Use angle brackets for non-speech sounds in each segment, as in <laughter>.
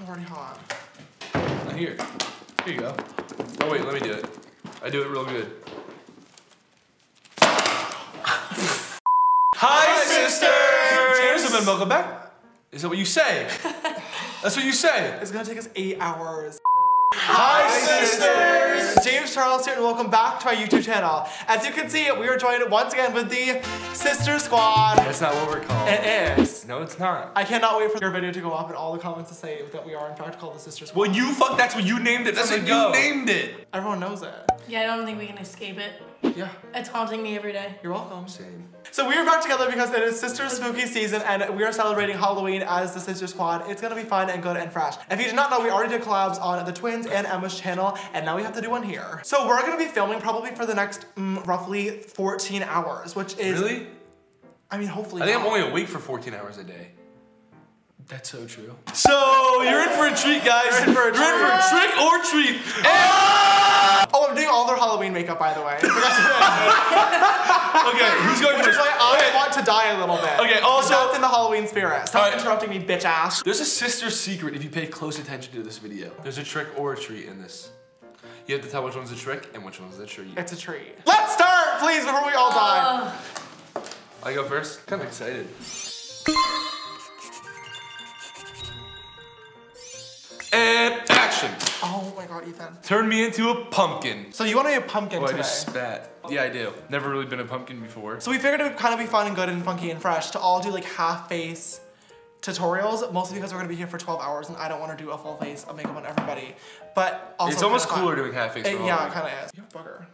I'm already hot. Now here. Here you go. Oh wait, let me do it. I do it real good. Hi, sisters! And welcome back. Is that what you say? <laughs> That's what you say. It's gonna take us eight hours. Hi, sisters! James Charles here, and welcome back to our YouTube channel. As you can see, we are joined once again with the Sister Squad. That's not what we're called. It is. No, it's not. I cannot wait for your video to go up and all the comments to say that we are in fact called the Sister Squad. Well, you fuck. That's what you named it. That's From what you go. named it. Everyone knows it. Yeah, I don't think we can escape it. Yeah, It's haunting me every day. you're welcome. Same. So we are back together because it is Sister Spooky season and we are celebrating Halloween as the Sister Squad. It's gonna be fun and good and fresh. If you did not know, we already did collabs on the Twins and Emma's channel and now we have to do one here. So we're gonna be filming probably for the next mm, roughly 14 hours, which is, Really? I mean, hopefully I think I'm only awake for 14 hours a day. That's so true. So you're in for a treat, guys. You're in for a You're in for a treat. trick or treat. Oh, I'm doing all their Halloween makeup, by the way. I forgot to- Okay, who's going Which is why I Okay. want to die a little bit. Okay, also- That's in the Halloween spirit. Stop Alright. interrupting me, bitch ass. There's a sister secret if you pay close attention to this video. There's a trick or a treat in this. You have to tell which one's a trick and which one's a treat. It's a treat. Let's start, please, before we all die. Ugh. I go first? Kind of excited. God, Ethan. Turn me into a pumpkin. So you want to be a pumpkin Oh, I today? just spat. Yeah, I do. Never really been a pumpkin before. So we figured it would kind of be fun and good and funky and fresh to all do like half face tutorials, mostly because we're gonna be here for 12 hours and I don't want to do a full face of makeup on everybody. But also it's almost cooler doing half face. It- yeah, it kind of is. You have bugger.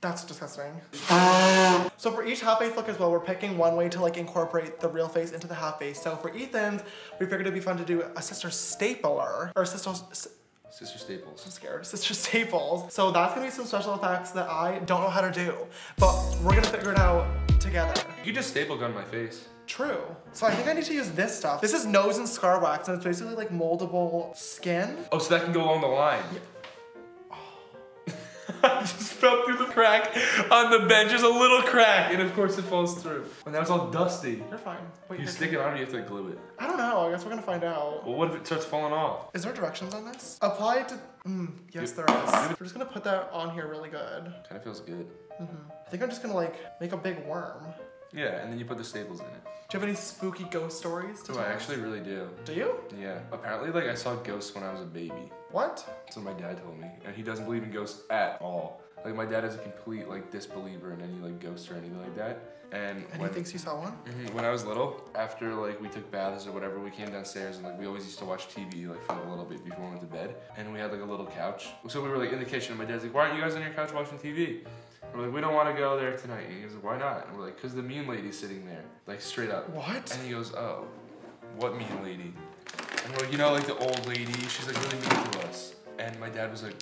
That's disgusting. Ah. so for each half face look as well, we're picking one way to like incorporate the real face into the half face. So for Ethan's, we figured it'd be fun to do a sister stapler or sister. Sister Staples. I'm scared. <laughs> Sister Staples. So that's gonna be some special effects that I don't know how to do, but we're gonna figure it out together. You just staple gun my face. True. So I think I need to use this stuff. This is nose and scar wax, and it's basically like moldable skin. Oh, so that can go along the line. I <laughs> just fell through the crack on the bench. There's a little crack, and of course it falls through. And now it's all dusty. You're fine. Wait, You stick it on or you have to glue it? I don't know. I guess we're gonna find out. Well, what if it starts falling off? Is there directions on this? Apply it to. Mm, yes, there is. We're just gonna put that on here really good. Kind of feels good. Mm -hmm. I think I'm just gonna like make a big worm. Yeah, and then you put the staples in it. Do you have any spooky ghost stories to Oh, tell I actually really do. Do you? Yeah. Apparently, like, I saw ghosts when I was a baby. What? What my dad told me. And he doesn't believe in ghosts at all. Like, my dad is a complete, like, disbeliever in any, like, ghosts or anything like that. And, And when, he thinks you saw one? Mhm, when I was little, after, like, we took baths or whatever, we came downstairs and, like, we always used to watch TV, like, for a little bit before we went to bed. And we had, like, a little couch. So we were, like, in the kitchen, and my dad's like, why aren't you guys on your couch watching TV? We're like, we don't want to go there tonight. And he goes, why not? And we're like, because the mean lady's sitting there, like, straight up. What? And he goes, oh, what mean lady? And we're like, you know, like the old lady, she's like really mean to us. And my dad was like,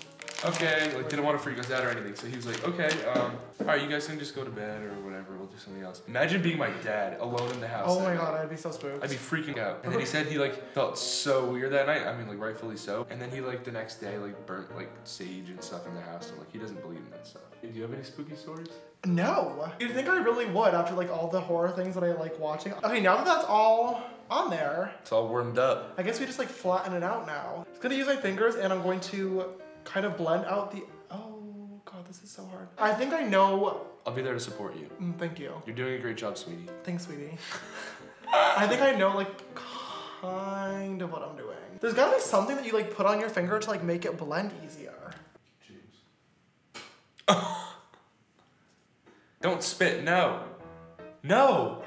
okay, like didn't want to freak us out or anything. So he was like, okay, um, all right, you guys can just go to bed or whatever. We'll do something else. Imagine being my dad alone in the house. Oh my god, I'd be so spooked. I'd be freaking out. And then he <laughs> said he like felt so weird that night. I mean, like rightfully so. And then he like the next day like burnt like sage and stuff in the house. And like he doesn't believe in that stuff. Do you have any spooky stories? No. You'd think I really would after like all the horror things that I like watching. Okay, now that that's all on there, It's all warmed up. I guess we just like flatten it out now. I'm gonna use my fingers and I'm going to kind of blend out the. Oh god, this is so hard. I think I know. I'll be there to support you. Mm, thank you. You're doing a great job, sweetie. Thanks, sweetie. <laughs> I think I know like kind of what I'm doing. There's gotta be something that you like put on your finger to like make it blend easier. Jeez. <laughs> Don't spit, no. No!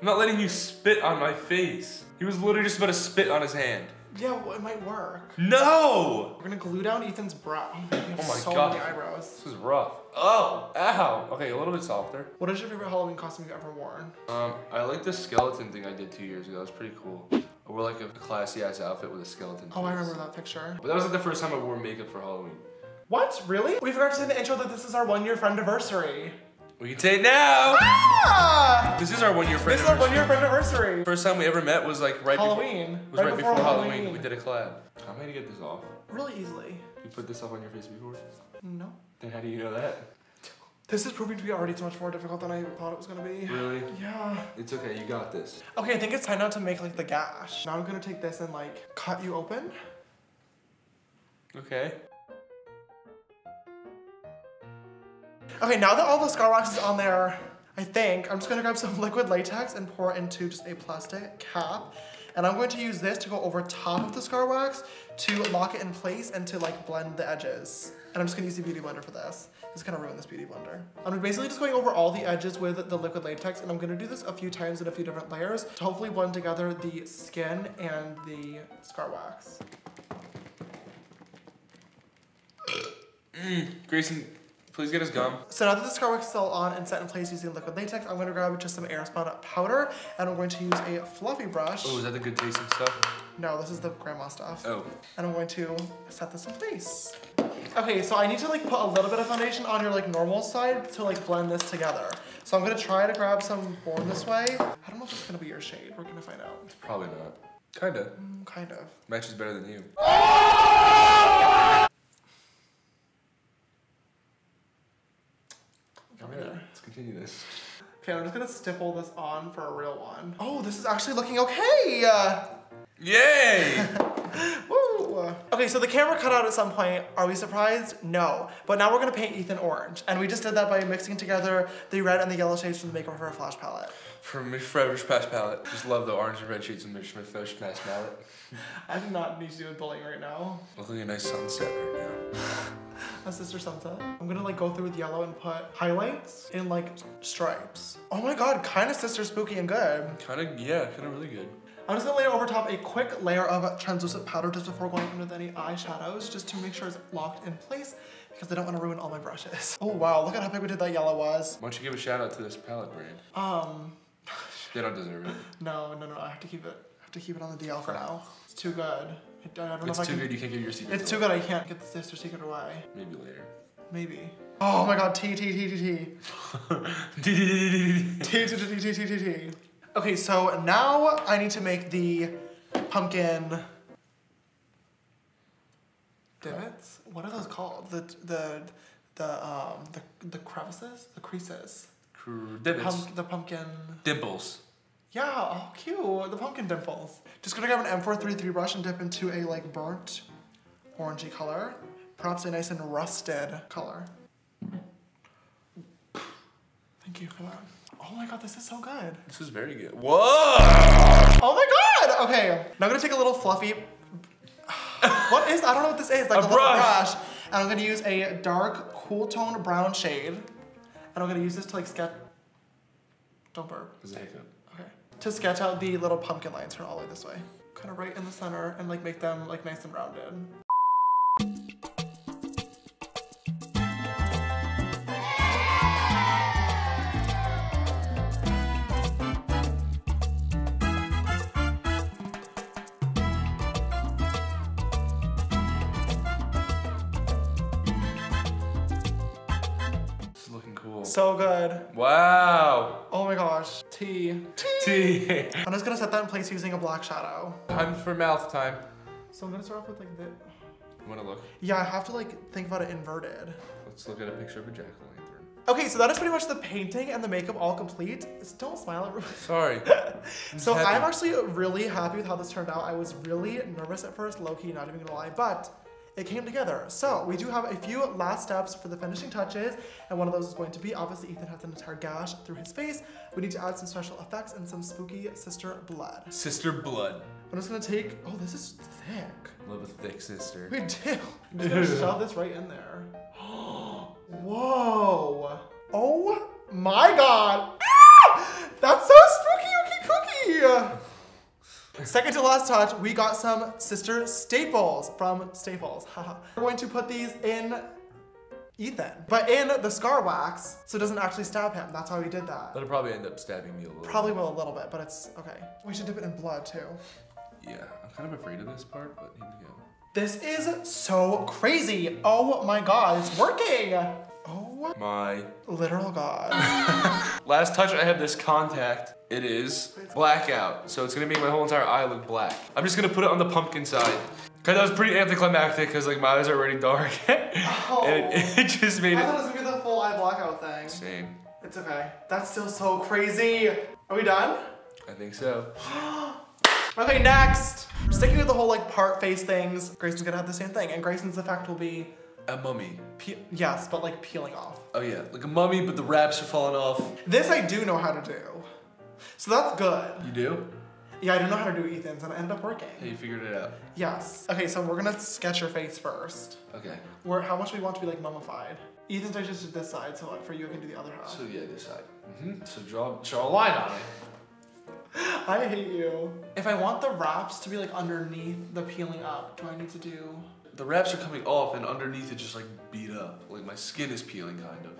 I'm not letting you spit on my face. He was literally just about to spit on his hand. Yeah, well, it might work. No! We're gonna glue down Ethan's brow. <laughs> Oh my so God. many eyebrows. This is rough. Oh, ow. Okay, a little bit softer. What is your favorite Halloween costume you've ever worn? Um, I like the skeleton thing I did two years ago. It was pretty cool. I wore like a classy ass outfit with a skeleton. Oh, I remember that picture. But that was like the first time I wore makeup for Halloween. What? Really? We forgot to say in the intro that this is our one year friend anniversary. We can say it now! Ah! This is our one year friend. This is our one year friend anniversary. First time we ever met was like right before- Halloween. Before, was right, before, Halloween. We did a collab. How am I gonna get this off? Really easily. You put this up on your face before? No. Then how do you know that? This is proving to be already so much more difficult than I thought it was gonna be. Really? Yeah. It's okay, you got this. Okay, I think it's time now to make like the gash. Now I'm gonna take this and like cut you open. Okay. Okay, now that all the scar wax is on there, I think I'm just gonna grab some <laughs> liquid latex and pour it into just a plastic cap. And I'm going to use this to go over top of the scar wax to lock it in place and to like blend the edges. And I'm just gonna use the beauty blender for this. It's gonna ruin this beauty blender. I'm basically just going over all the edges with the liquid latex and I'm gonna do this a few times in a few different layers to hopefully blend together the skin and the scar wax. Mmm, Grayson, please get us gum. So now that the scar wax is all on and set in place using liquid latex, I'm gonna grab just some airspun powder and I'm going to use a fluffy brush. Oh, is that the good tasting stuff? No, this is the grandma stuff. Oh. And I'm going to set this in place. Okay, so I need to like put a little bit of foundation on your like normal side to like blend this together. So I'm gonna try to grab some Born This Way. I don't know if it's gonna be your shade. We're gonna find out. Probably not. Kinda. Mm, kind of. Matches better than you. Got me there. Let's continue this. Okay, I'm just gonna stipple this on for a real one. Oh, this is actually looking okay. Uh, Yay! <laughs> Woo! Okay, so the camera cut out at some point. Are we surprised? No. But now we're gonna paint Ethan orange. And we just did that by mixing together the red and the yellow shades from the Makeup Forever Flash palette. From Miss Forever's Past Palette. Just love the orange and red shades of Miss Forever's Past Palette. <laughs> I do not need to do with bullying right now. Looking at a nice sunset right now. <laughs> A sister sunset. I'm gonna like go through with yellow and put highlights in like stripes. Oh my god, kind of sister spooky and good. Kinda, yeah, kinda really good. I'm just gonna layer over top a quick layer of translucent powder just before going in with any eyeshadows, just to make sure it's locked in place because I don't want to ruin all my brushes. <laughs> Oh wow, look at how big we did that yellow was. Why don't you give a shout out to this palette brand? Um, <laughs> They don't deserve it. <laughs> no, no, no, I have to keep it. I have to keep it on the DL for now. It's too good. I don't, I don't know It's if I too can. good, you can't give your secret. It's too good. I can't get the sister secret away. Maybe later. Maybe. Oh my god, T, T, T T T T T. T T T T T T T T. Okay, so now I need to make the pumpkin divots. What are those called? The the the um the the crevices, the creases. Cr- Divots. Pump, the pumpkin. Dimples. Yeah, oh cute. The pumpkin dimples. Just gonna grab an M433 brush and dip into a like burnt orangey color. Perhaps a nice and rusted color. Thank you for that. Oh my god, this is so good. This is very good. Whoa! Oh my god! Okay, now I'm gonna take a little fluffy. what is? I don't know what this is. Like A a, little brush. brush. And I'm gonna use a dark, cool tone brown shade. And I'm gonna use this to like sketch. Don't burp. Hiccup. Okay. To sketch out the little pumpkin lines, turn all the way this way. Kind of right in the center and like make them like nice and rounded. So good. Wow! Oh my gosh. T. <laughs> T. I'm just gonna set that in place using a black shadow. Time for mouth time. So I'm gonna start off with like the. You wanna look? Yeah, I have to like think about it inverted. Let's look at a picture of a jack o' lantern. Okay, so that is pretty much the painting and the makeup all complete. Don't smile everyone. Sorry. <laughs> So. I'm actually really happy with how this turned out. I was really nervous at first, low-key, not even gonna lie, but it came together. So we do have a few last steps for the finishing touches, and one of those is going to be, obviously Ethan has an entire gash through his face. We need to add some special effects and some spooky sister blood. Sister blood. I'm just gonna take, oh, this is thick. Love a thick sister. We do. I'm just gonna <laughs> shove this right in there. <gasps> Whoa. Oh my god. Ah! That's so spooky, ookie cookie. Second to last touch, we got some sister staples from Staples. Haha. <laughs> We're going to put these in Ethan, but in the scar wax, so it doesn't actually stab him. That's how we did that. That'll probably end up stabbing me a little. Probably will a little bit, but it's okay. We should dip it in blood too. Yeah, I'm kind of afraid of this part, but here we go. This is so crazy. Oh my god, it's working. Oh, My literal god. <laughs> last touch, I have this contact. It is blackout, so it's gonna make my whole entire eye look black. I'm just gonna put it on the pumpkin side. Cause that was pretty anticlimactic, cause like my eyes are already dark, <laughs> oh. and it, it just made I it. thought it was gonna be the full eye blackout thing. Same. It's okay. That's still so crazy. Are we done? I think so. <gasps> Okay, next. Sticking with the whole like part face things, Grayson's gonna have the same thing, and Grayson's effect will be, A mummy. pe- yes, but like peeling off. Oh yeah, like a mummy, but the wraps are falling off. This I do know how to do, so that's good. You do? Yeah, I didn't know how to do Ethan's, and it ended up working. Hey, you figured it out. Yes. Okay, so we're gonna sketch your face first. Okay. Where how much we want to be like mummified. Ethan's I just did this side, so like, for you I can do the other half. So yeah, this side. Mm-hmm. So draw draw a line on it. <laughs> I hate you. If I want the wraps to be like underneath the peeling up, do I need to do? The wraps are coming off, and underneath it just like beat up. Like my skin is peeling, kind of.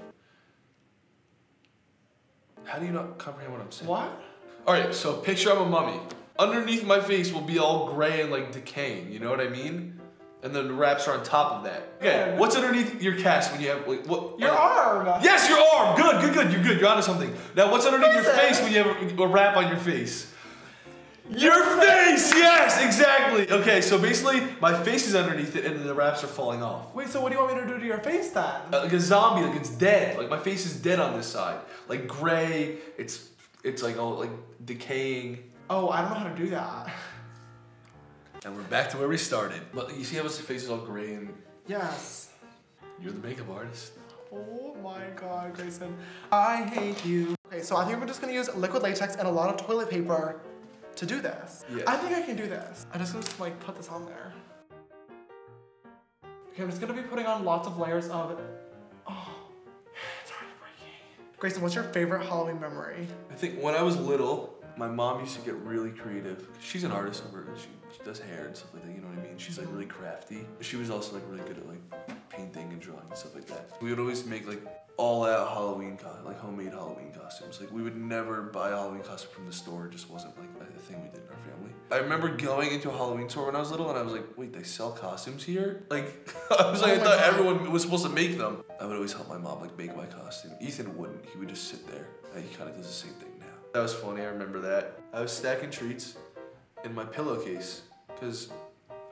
How do you not comprehend what I'm saying? What? All right, so picture I'm a mummy. Underneath my face will be all gray and like decaying. You know what I mean? And then the wraps are on top of that. Okay, what's underneath your cast when you have like what? Your arm. Yes, your arm. Good, good, good. You're good. You're onto something. Now, what's underneath your What is face when you have a wrap on your face? Your face. Yes, Okay, so basically, my face is underneath it, and the wraps are falling off. Wait, so what do you want me to do to your face then? Uh, like a zombie, like it's dead. Like my face is dead on this side, like gray. It's it's like all like decaying. oh, I don't know how to do that. And we're back to where we started. But you see how his face is all gray, and Yes. you're the makeup artist. Oh my god, Grayson. I hate you. Okay, so I think we're just gonna use liquid latex and a lot of toilet paper to do this. Yeah. I think I can do this. I'm just gonna like put this on there. Okay, I'm just gonna be putting on lots of layers of Oh, <sighs> it's already breaking. Grayson, what's your favorite Halloween memory? I think when I was little, my mom used to get really creative. She's an artist over she, she does hair and stuff like that, you know what I mean? She's like really crafty. She was also like really good at like painting and drawing and stuff like that. We would always make like all out Halloween co- like homemade Halloween costumes. Like we would never buy a Halloween costume from the store, it just wasn't like a thing we did in our family. I remember going into a Halloween store when I was little and I was like, wait, they sell costumes here? <laughs> Like I was like, Oh I thought God. everyone was supposed to make them. I would always help my mom like make my costume. Ethan wouldn't. He would just sit there. And he kind of does the same thing now. That was funny. I remember that. I was stacking treats in my pillowcase because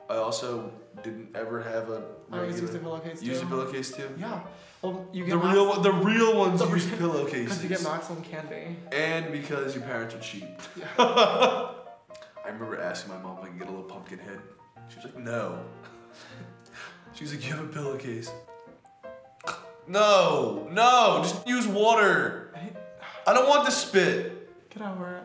I also didn't ever have a oh, I always use regular. the pillowcase Use a pillowcase too. Yeah. Well, you get The real, one- the real ones The use pillowcases. because you get maximum candy. and because your parents are cheap. Yeah. <laughs> I remember asking my mom if I could get a little pumpkin head. She was like, no. she was like, you have a pillowcase. No, no, just use water. I don't want the spit. Get over it.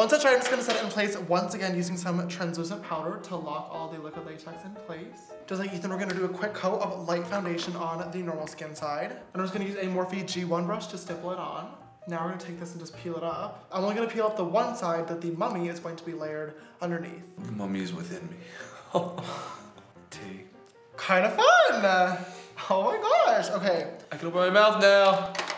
Once that's right, I'm just gonna set it in place once again using some translucent powder to lock all the liquid latex in place. Just like Ethan, we're gonna do a quick coat of light foundation on the normal skin side. And I'm just gonna use a Morphe G1 brush to stipple it on. Now we're gonna take this and just peel it up. I'm only gonna peel up the one side that the mummy is going to be layered underneath. The mummy is within me. T. Kind of fun! Oh my gosh, okay. I can open my mouth now.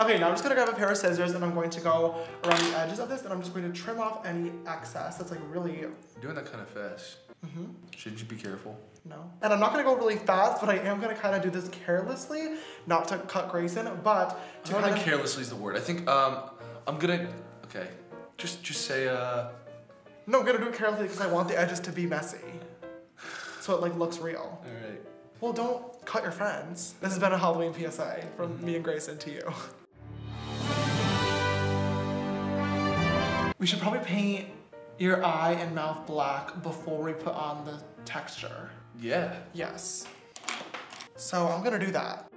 Okay, now I'm just gonna grab a pair of scissors and I'm going to go around the edges of this and I'm just going to trim off any excess that's like really doing that kind of fast. Mm-hmm. Shouldn't you be careful? No. And I'm not gonna go really fast, but I am gonna kind of do this carelessly, not to cut Grayson, but I to don't kind think of. carelessly is the word. I think um, I'm gonna. Okay, just just say uh. No, I'm gonna do it carelessly because I want the edges to be messy, so it like looks real. All right. Well, don't cut your friends. This has been a Halloween PSA from me and Grayson to you. We should probably paint your eye and mouth black before we put on the texture. Yeah. Yes. So I'm gonna do that.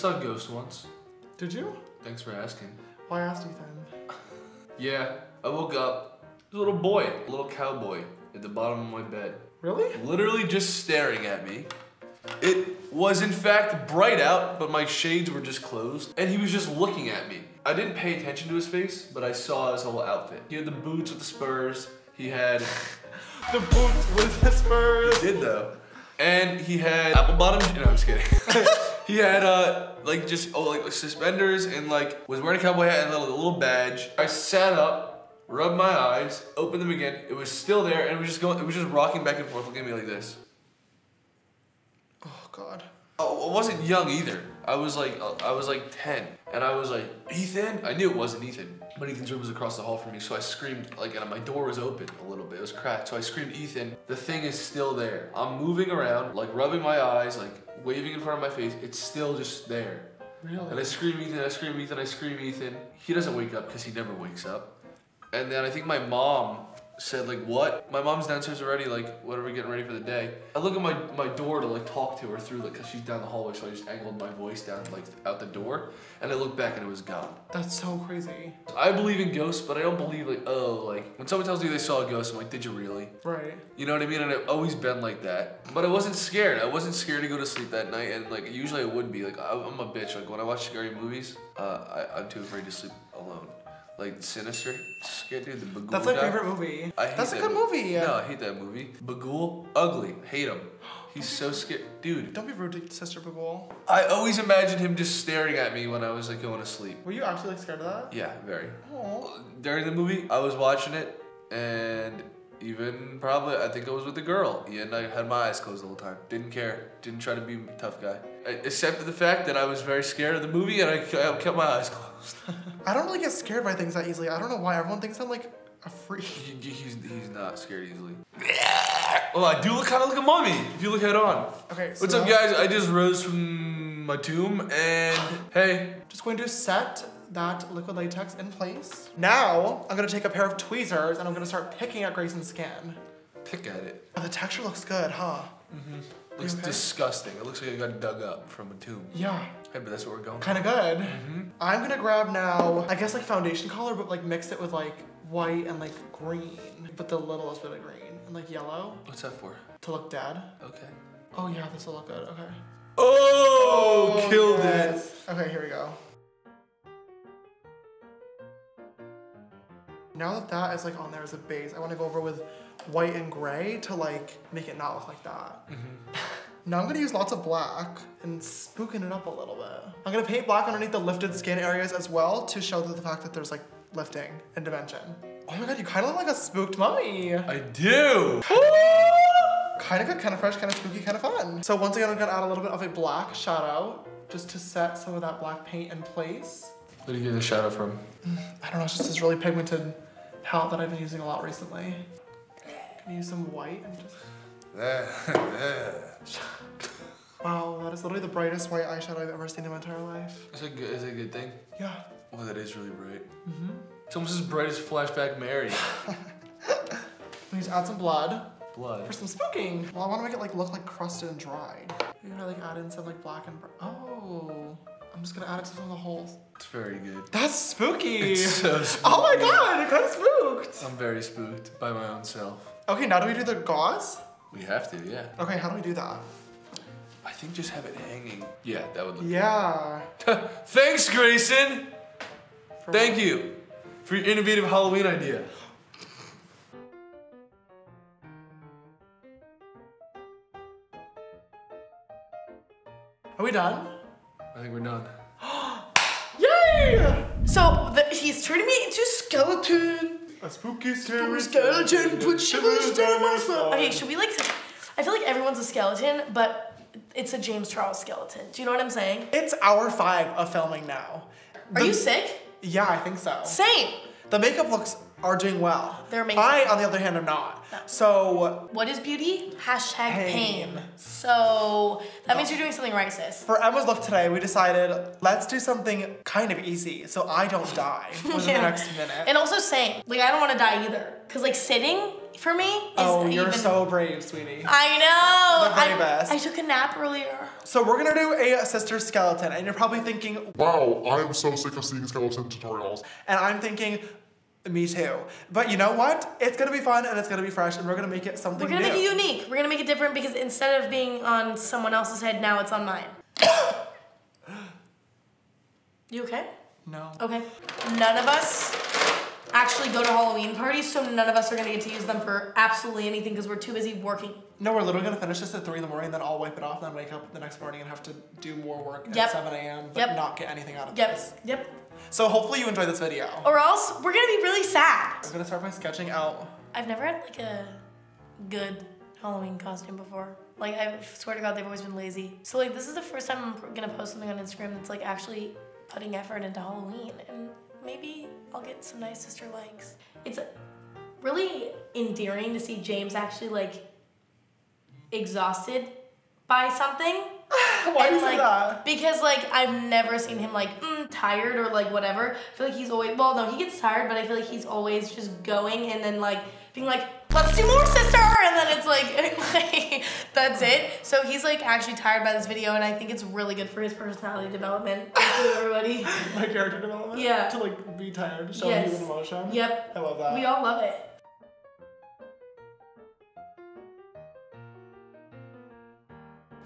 Saw a ghost once. Did you? Thanks for asking. Why asked you Ethan? Yeah, I woke up. There's a little boy, a little cowboy, at the bottom of my bed, Really? literally just staring at me. It was in fact bright out, but my shades were just closed, and he was just looking at me. I didn't pay attention to his face, but I saw his whole outfit. He had the boots with the spurs. He had <laughs> The boots with the spurs. did though. And he had apple bottom. No, I'm just kidding. <laughs> he had uh like just oh like suspenders and like was wearing a cowboy hat and a little, a little badge. I sat up, rubbed my eyes, opened them again. It was still there and it was just going. It was just rocking back and forth, looking at me like this. Oh God. I wasn't young either. I was like, uh, I was like 10, and I was like, Ethan. I knew it wasn't Ethan, but Ethan's room was across the hall from me, so I screamed like, and my door was open a little bit. It was cracked, so I screamed, Ethan. The thing is still there. I'm moving around, like rubbing my eyes, like waving in front of my face. It's still just there. Really? And I scream Ethan, I scream Ethan, I scream Ethan. He doesn't wake up because he never wakes up. And then I think my mom said like, what? My mom's downstairs already, like, what are we getting ready for the day? I look at my, my door to like talk to her through like, cause she's down the hallway, so I just angled my voice down like out the door. And I looked back and it was gone. That's so crazy. I believe in ghosts, but I don't believe like, oh, like, when someone tells me they saw a ghost, I'm like, did you really? Right. You know what I mean? And I've always been like that. But I wasn't scared. I wasn't scared to go to sleep that night. And like usually I would be. Like I'm a bitch. Like when I watch scary movies, uh, I, I'm too afraid to sleep alone. Like Sinister, scared dude. The Bughuul That's my guy. favorite movie. I hate That's a that good movie. No, I hate that movie. Bughuul, ugly. Hate him. He's so scared, dude. Don't be rude to Sister Bughuul. I always imagined him just staring at me when I was like going to sleep. Were you actually like scared of that? Yeah, very. Oh. During the movie, I was watching it, and even probably I think I was with a girl. Yeah, and I had my eyes closed the whole time. Didn't care. Didn't try to be a tough guy. Except for the fact that I was very scared of the movie, and I, I kept my eyes <laughs> closed. I don't really get scared by things that easily. I don't know why everyone thinks I'm like a freak. He- he- he's, he's not scared easily. Well, I do look kind of like a mummy if you look head on. Okay. What's up, guys? I just rose from my tomb, and hey, Just going to set that liquid latex in place. Now I'm gonna take a pair of tweezers and I'm gonna start picking at Grayson's skin. pick at it. Oh, the texture looks good, huh? Mhm. Looks okay? disgusting. It looks like I got dug up from a tomb. Yeah. Hey, but that's where we're going. Kind of good. Mm-hmm. I'm gonna grab now, I guess like foundation color, but like mix it with like white and like green, but the littlest bit of green and like yellow What's that for? to look dead. Okay. Oh yeah, this will look good. Okay. Oh, killed it. Okay, here we go. Now that that is like on there as a base, I want to go over with white and gray to like make it not look like that. Mm-hmm. Now I'm gonna use lots of black and spooking it up a little bit. I'm gonna paint black underneath the lifted skin areas as well to show the fact that there's like lifting and dimension. Oh my god, you kind of look like a spooked mummy. I do. <laughs> kind of good, kind of fresh, kind of spooky, kind of fun. So once again, I'm gonna add a little bit of a black shadow just to set some of that black paint in place. Where do you get the shadow from? <sighs> I don't know, it's just this really pigmented palette that I've been using a lot recently. Can use some white and just. <laughs> Wow, that is literally the brightest white eyeshadow I've ever seen in my entire life. Is it good? Is it a good thing? Yeah. Well, that is really bright. Mm-hmm. It's almost as bright as Flashback Mary. We need to add some blood Blood. for some spooking. Well, I want to make it like look like crusted and dried. You're gonna like add in some like black and oh. I'm just gonna add it to some of the holes. It's very good. That's spooky. It's so spooky. <laughs> oh my god, it kind of spooked. I'm very spooked by my own self. Okay, now do we do the gauze? We have to, yeah. Okay, how do we do that? I think just have it hanging. Yeah, that would look. Yeah. <laughs> Thanks, Grayson. For- Thank you for your innovative Halloween idea. Are we done? I think we're done. <gasps> Yay! So the, he's turning me into skeleton. A spooky Skeleton, put shivers down my spine. Okay, should we like? I feel like everyone's a skeleton, but it's a James Charles skeleton. Do you know what I'm saying? It's hour five of filming now. Are The- you sick? Yeah, I think so. Same. The makeup looks are doing well. They're amazing. I, on the other hand, am not. So What is beauty? Hashtag pain. Pain. So that means you're doing something right, sis. for Emma's look today, we decided let's do something kind of easy so I don't <laughs> die within Yeah. the next minute. And also same. Like I don't want to die either. Cause like sitting for me is oh, you're even. so brave, sweetie. I know. The very I, best. I took a nap earlier. So we're gonna do a sister skeleton, and you're probably thinking, Wow, I am so sick of seeing skeleton tutorials. and I'm thinking, me too. But you know what? It's gonna be fun and it's gonna be fresh, and we're gonna make it something We're gonna new. make it unique. We're gonna make it different because instead of being on someone else's head, now it's on mine. <coughs> you okay? No. Okay. None of us actually go to Halloween parties, so none of us are gonna get to use them for absolutely anything because we're too busy working. No, we're literally gonna finish this at three in the morning, then I'll wipe it off, then wake up the next morning and have to do more work Yep. at 7 a.m. but Yep. not get anything out of Yep. this. Yep. So hopefully you enjoy this video. Or else we're gonna be really sad. I'm gonna start by sketching out. I've never had like a good Halloween costume before. Like I swear to God, they've always been lazy. So like this is the first time I'm gonna post something on Instagram that's like actually putting effort into Halloween, and maybe I'll get some nice sister likes. It's really endearing to see James actually like exhausted by something. <laughs> Why do And, you say that? Because like I've never seen him like mm, tired or like whatever. I feel like he's always well no he gets tired, but I feel like he's always just going and then like being like let's do more sister and then it's like, <laughs> like that's it. So he's like actually tired by this video and I think it's really good for his personality development. <laughs> Everybody. My character development? Yeah. To like be tired, show Yes. human emotion. Yep. I love that. We all love it.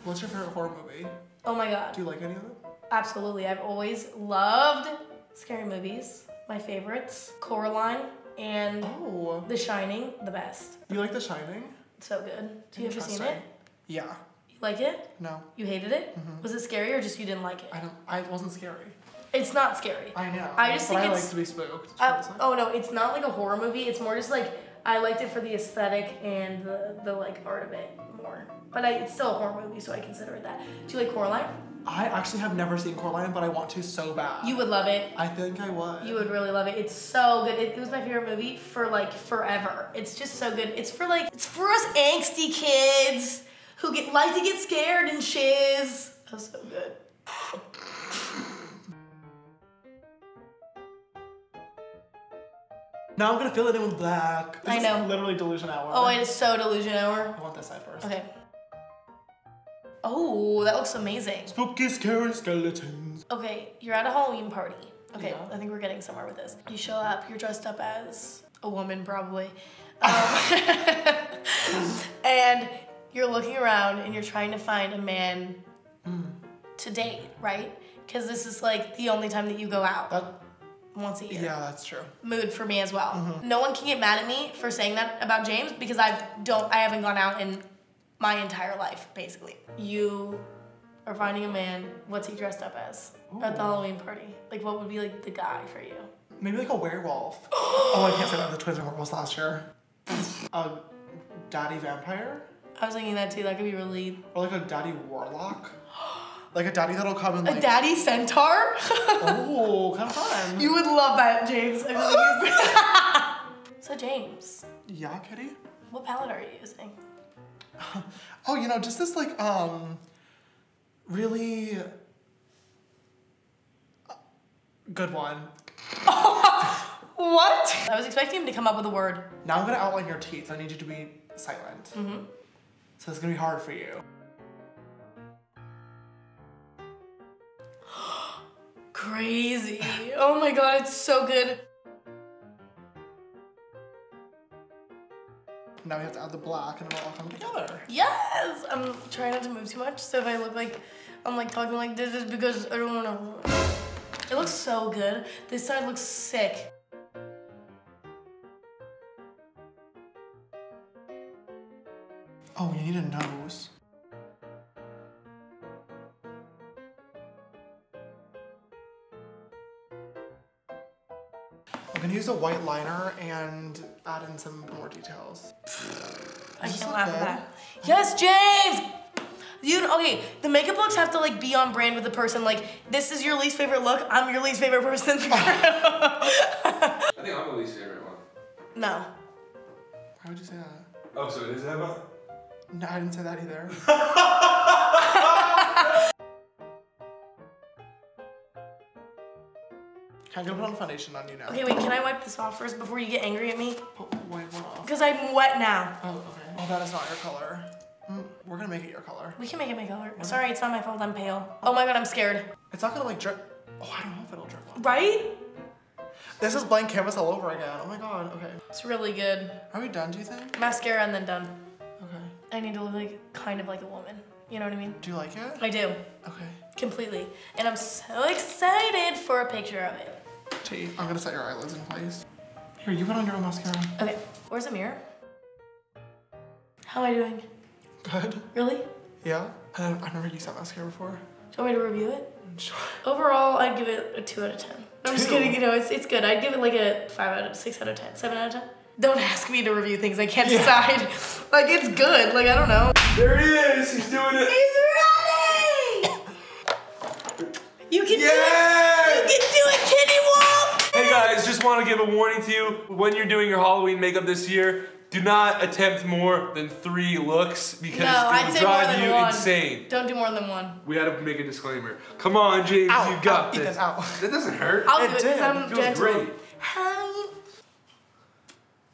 What's your favorite horror movie? Oh my god. Do you like any of them? Absolutely. I've always loved scary movies. My favorites, Coraline and Oh. The Shining, the best. You like The Shining? So good. Do you ever seen it? Yeah. You like it? No. You hated it? Mm-hmm. Was it scary or just you didn't like it? I don't. I wasn't scary. It's not scary. I know. I just think I it's- like to be spooked. Uh, oh no, it's not like a horror movie. It's more just like I liked it for the aesthetic and the, the like art of it more. But I, it's still a horror movie, so I consider it that. Do you like Coraline? I actually have never seen Coraline, but I want to so bad. You would love it. I think I would. You would really love it. It's so good. It, it was my favorite movie for like forever. It's just so good. It's for like it's for us angsty kids who get like to get scared and shiz. That's so good. Now I'm gonna fill it in with black. This I is know. literally delusion hour. Oh, it is so delusion hour. I want this side first. Okay. Oh, that looks amazing. Spooky, scary skeletons. Okay, you're at a Halloween party. Okay, Yeah. I think we're getting somewhere with this. You show up, you're dressed up as a woman, probably. <laughs> Um, <laughs> and you're looking around and you're trying to find a man to date, right? Because this is like the only time that you go out That. Once a year. Yeah, that's true. Mood for me as well. Mm-hmm. No one can get mad at me for saying that about James because I've don't I haven't gone out in my entire life, basically. You are finding a man, what's he dressed up as at the Halloween party? Like what would be like the guy for you? Maybe like a werewolf. <gasps> oh, I can't say that. The twins were werewolves last year. <laughs> a daddy vampire, I was thinking that too. That could be really or like a daddy warlock. Like a daddy that'll come and a like. daddy centaur. <laughs> Oh, kind of fun. you would love that, James. I <laughs> so James, Yeah, Kitty. what palette are you using? <laughs> Oh, you know, just this like um, really uh, good one. What? I was expecting him to come up with a word. Now I'm gonna outline your teeth. I need you to be silent. Mm-hmm. So it's gonna be hard for you. Crazy. Oh my god, it's so good. Now we have to add the black and it'll all come together. Yes! I'm trying not to move too much, so if I look like I'm like talking like this is because I don't wanna It looks so good. This side looks sick. Oh, you need a nose. Use a white liner and add in some more details. I can't laugh good? at that. Yes, James! You okay, the makeup looks have to like be on brand with the person. Like, this is your least favorite look, I'm your least favorite person in the group. I think I'm the least favorite one. no. Why would you say that? Oh, so it is Emma? No, I didn't say that either. <laughs> I'm gonna put on foundation on you now. Okay, wait, can I wipe this off first before you get angry at me? Oh, wait, one off. Because I'm wet now. Oh, okay. Oh, that is not your color. Mm, we're gonna make it your color. We can make it my color. Sorry, it's not my fault, I'm pale. Oh my god, I'm scared. It's not gonna like drip. Oh, I don't know if it'll drip. on. Right? This is blank canvas all over again. Oh my god. Okay. It's really good. Are we done? Do you think? Mascara and then done. Okay. I need to look like kind of like a woman. You know what I mean? Do you like it? I do. Okay. Completely. And I'm so excited for a picture of it. T. I'm gonna set your eyelids in place. Here, you put on your own mascara. Okay, where's the mirror? How am I doing? Good. Really? Yeah. I don't, I've never used that mascara before. Do you want me to review it? Sure. Overall, I'd give it a 2 out of 10. I'm just kidding, you know, it's, it's good. I'd give it like a 5 out of 6 out of 10. 7 out of 10? Don't ask me to review things I can't decide. Like it's good. Like I don't know. There he is. He's doing it. He's ready. You can do it. You can do it, Kitty Wolf. Hey guys, just want to give a warning to you. When you're doing your Halloween makeup this year, do not attempt more than three looks because No, it I'd will say more drive than you one. insane. Don't do more than one. We had to make a disclaimer. Come on, James, Ow, you got ow, this. Ethan, ow. That doesn't hurt. I'll It do it did. because I'm It feels gentle. great. Hi.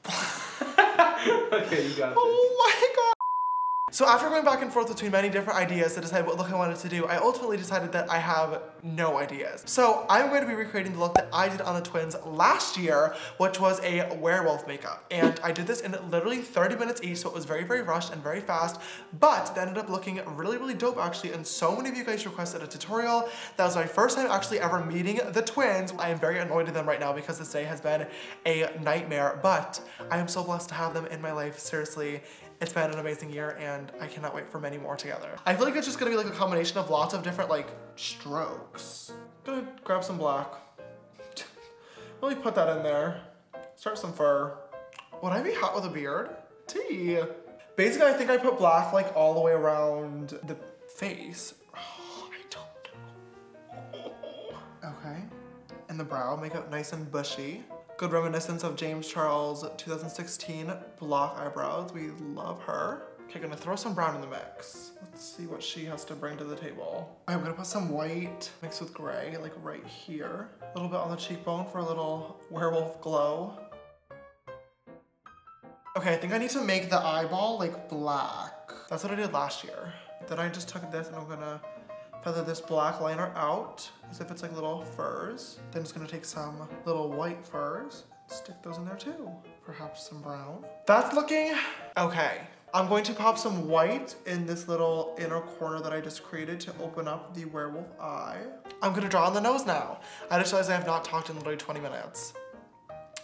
<laughs> okay, you got this. Oh my god. So after going back and forth between many different ideas to decide what look I wanted to do, I ultimately decided that I have no ideas. So I'm going to be recreating the look that I did on the twins last year, which was a werewolf makeup. And I did this in literally 30 minutes each, so it was very, very rushed and very fast, but that ended up looking really, really dope actually, and so many of you guys requested a tutorial. That was my first time actually ever meeting the twins. I am very annoyed at them right now because this day has been a nightmare, but I am so blessed to have them in my life, seriously. It's been an amazing year and I cannot wait for many more together. I feel like it's just gonna be like a combination of lots of different like strokes. Gonna grab some black. <laughs> Let me put that in there. Start some fur. Would I be hot with a beard? Tea. Basically, I think I put black like all the way around the face. Oh, I don't know. <laughs> Okay. And the brow, make it nice and bushy. Good reminiscence of James Charles 2016 block eyebrows. We love her. Okay, gonna throw some brown in the mix. Let's see what she has to bring to the table. I'm gonna put some white mixed with gray, like right here. A little bit on the cheekbone for a little werewolf glow. Okay, I think I need to make the eyeball like black. That's what I did last year. Then I just took this and I'm gonna feather this black liner out as if it's like little furs. Then it's gonna take some little white furs, stick those in there too. Perhaps some brown. That's looking okay. I'm going to pop some white in this little inner corner that I just created to open up the werewolf eye. I'm gonna draw on the nose now. I just realized I have not talked in literally 20 minutes.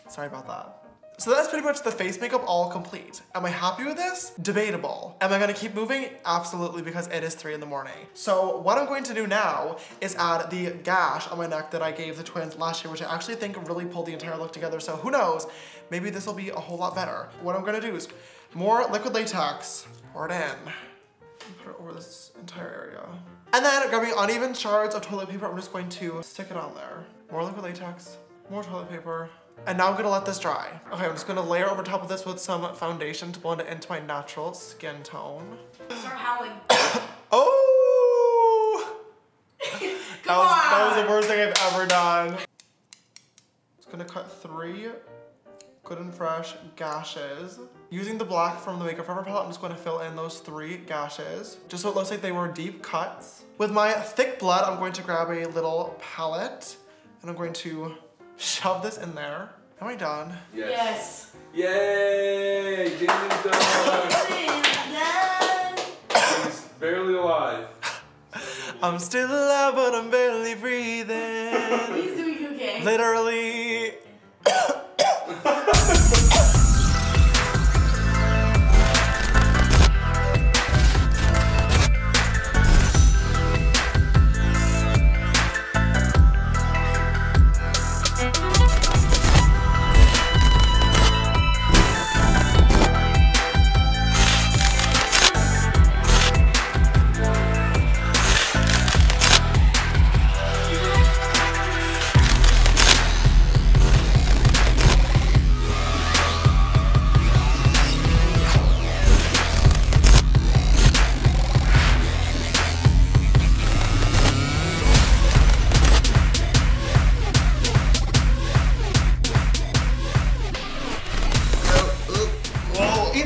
Sorry about that. So that's pretty much the face makeup all complete. Am I happy with this? Debatable. Am I gonna keep moving? Absolutely, because it is three in the morning. So what I'm going to do now is add the gash on my neck that I gave the twins last year, which I actually think really pulled the entire look together. So who knows, maybe this will be a whole lot better. What I'm gonna do is more liquid latex, pour it in, put it over this entire area. And then grabbing uneven shards of toilet paper, I'm just going to stick it on there. More liquid latex, more toilet paper, and now I'm gonna let this dry. Okay, I'm just gonna layer over top of this with some foundation to blend it into my natural skin tone. Start howling. <coughs> Oh! <laughs> that, was, that was the worst thing I've ever done. Just gonna cut three good and fresh gashes. Using the black from the Makeup Forever palette, I'm just gonna fill in those three gashes, just so it looks like they were deep cuts. With my thick blood, I'm going to grab a little palette, and I'm going to shove this in there. Am I done? Yes. yes. Yay! James is done. He's barely alive. <laughs> I'm still alive, but I'm barely breathing. He's doing okay. Literally.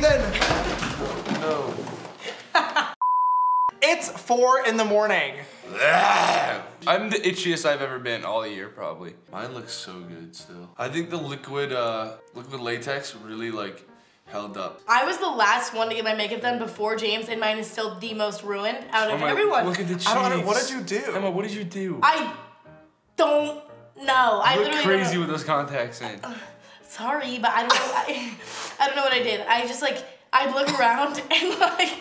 Whoa, <laughs> No. It's four in the morning. I'm the itchiest I've ever been all year, probably. Mine looks so good still. I think the liquid, uh, liquid latex really like held up. I was the last one to get my makeup done before James, and mine is still the most ruined out of Oh my- everyone. Look at the cheeks. I don't know. What did you do? Emma, what did you do? I don't know. I you look literally crazy don't with those contacts in. Sorry, but I don't know. I, <laughs> I don't know what I did. I just like I'd look around <laughs> and like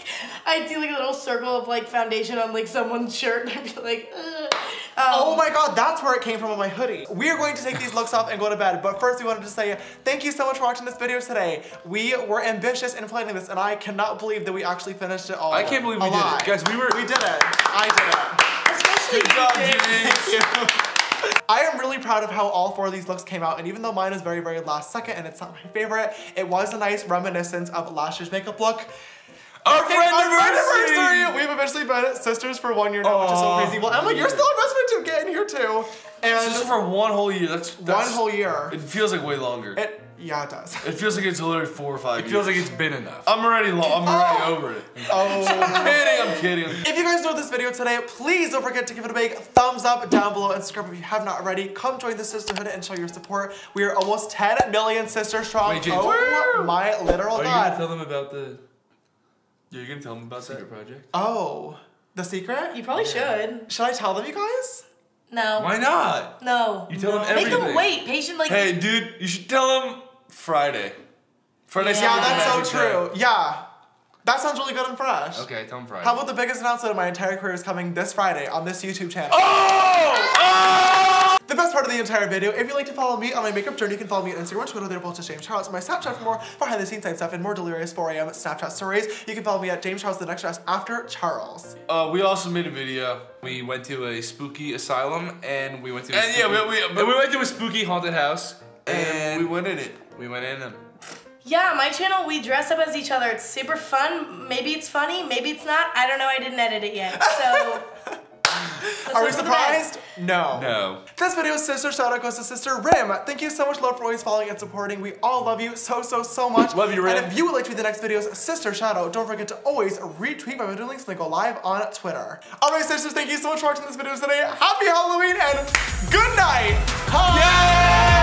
I'd see like a little circle of like foundation on like someone's shirt, and I'd be like, Ugh. Um, oh my god, that's where it came from on my hoodie. We are going to take these looks off and go to bed, but first we wanted to say thank you so much for watching this video today. We were ambitious in planning this, and I cannot believe that we actually finished it all. I can't believe we did it. alive. Guys, we were- We did it. I did it. Especially Good job, you, Jinx. Jinx. Thank you. <laughs> I am really proud of how all four of these looks came out, and even though mine is very, very last second and it's not my favorite, it was a nice reminiscence of last year's makeup look. Our Okay, our friendiversary! We've officially been sisters for one year now, which is so crazy. Well, Emma, you're still a best friend too. Get in here too. And Just for one whole year. That's, one whole year. It feels like way longer. It, yeah, it does. It feels like it's literally four or five. It feels like it's been enough. I'm already. Lo- I'm already Oh. over it. Oh. <laughs> I'm kidding. I'm kidding. If you guys enjoyed this video today, please don't forget to give it a big thumbs up down below and subscribe if you have not already. Come join the sisterhood and show your support. We are almost 10 million sisters strong. Wait, James. oh my literal Are you gonna tell them about the Yeah, you gonna tell them about that? secret project? oh, the secret? You probably should. Should I tell them, you guys? No. Why not? No. You tell them everything. Make them wait. Patient like. Hey, dude, you should tell them Friday. Friday. Yeah, sounds Yeah, like a that's so true. day. Yeah. That sounds really good and fresh. Okay, tell them Friday. How about the biggest announcement of my entire career is coming this Friday on this YouTube channel? Oh! Oh! The best part of the entire video, if you'd like to follow me on my makeup journey, you can follow me on Instagram, Twitter, they're both just James Charles. My Snapchat for more behind the scenes type stuff and more delirious 4 a.m. Snapchat stories. You can follow me at James Charles the next dress after Charles. Uh, we also made a video. We went to a spooky asylum and we went to a And yeah, spooky- we- we- and we went to a spooky haunted house And and we went in it. We went in them. Yeah, my channel, we dress up as each other. It's super fun. Maybe it's funny, maybe it's not. I don't know. I didn't edit it yet. So. <laughs> Are we hope for the best. surprised? No. No. This video's sister shout out goes to Sister Rim. Thank you so much, love, for always following and supporting. We all love you so, so, so much. Love you, Rim. And if you would like to be the next video's sister shout out, don't forget to always retweet my video links and they go live on Twitter. Alright, sisters, thank you so much for watching this video today. Happy Halloween and good night! Yay!